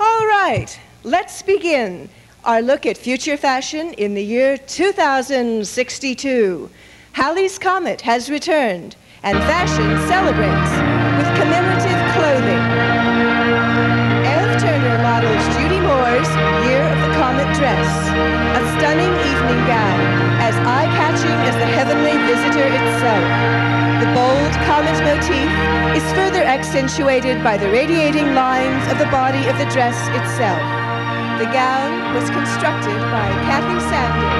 All right, let's begin our look at future fashion in the year 2062. Halley's Comet has returned, and fashion celebrates with commemorative clothing. Ev Turner models Judy Moore's Year of the Comet dress, a stunning evening gown, as eye-catching as the heavenly visitor itself. Accentuated by the radiating lines of the body of the dress itself. The gown was constructed by Kathy Sanders.